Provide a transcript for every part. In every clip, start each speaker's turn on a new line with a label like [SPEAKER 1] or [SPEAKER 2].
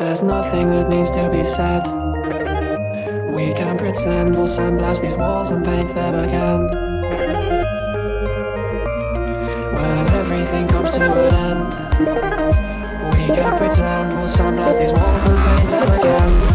[SPEAKER 1] There's nothing that needs to be said. We can pretend we'll sandblast these walls and paint them again. When everything comes to an end, we can pretend we'll sandblast these walls and paint them again.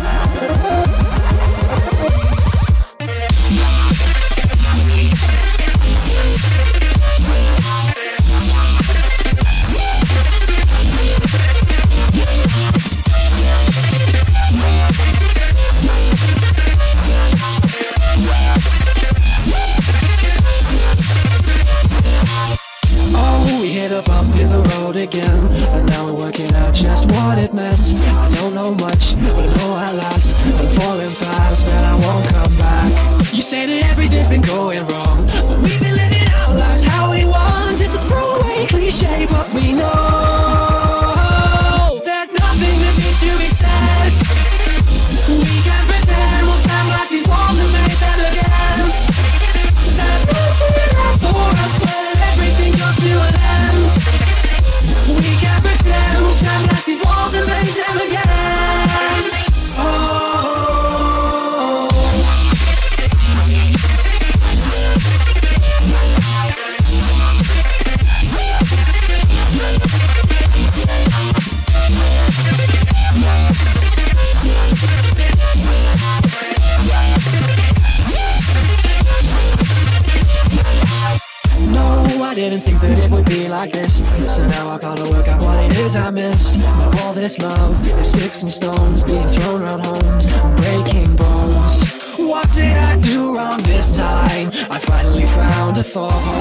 [SPEAKER 1] The road again. And now we're working out just what it meant. I don't know much, but I know at last I'm falling fast and I won't come back. You say that everything's been going wrong But we've been living our lives how we want. It's a throwaway cliche, but we know didn't think that it would be like this. So now I gotta work out what it is I missed. Now all this love is sticks and stones being thrown around homes, breaking bones. What did I do wrong this time? I finally found a fault.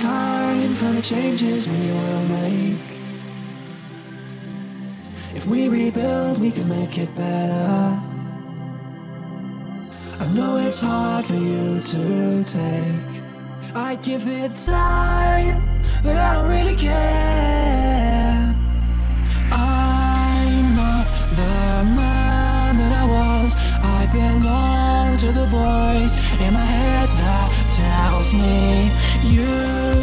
[SPEAKER 1] Time for the changes we will make. If we rebuild, we can make it better. I know it's hard for you to take. I give it time, but I don't really care. I'm not the man that I was. I belong to the voice in my head tells me you